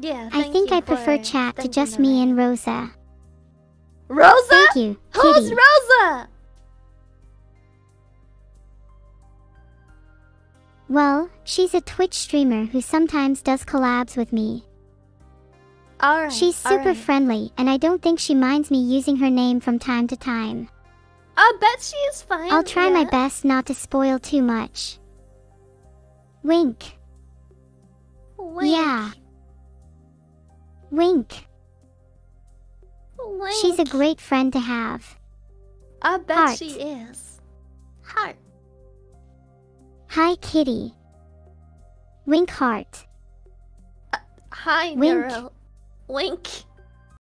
Yeah. I think I prefer chat to just me and Rosa. Rosa. Thank you, Who's Kitty. Rosa? Well, she's a Twitch streamer who sometimes does collabs with me. All right. She's super right. friendly, and I don't think she minds me using her name from time to time. I bet she is fine. I'll try my best not to spoil too much. Wink. Wink. Yeah. Wink. Wink. She's a great friend to have. I bet Heart. she is. Heart. Hi, Kitty. Wink heart. Uh, hi, Wink. Neuro. Wink.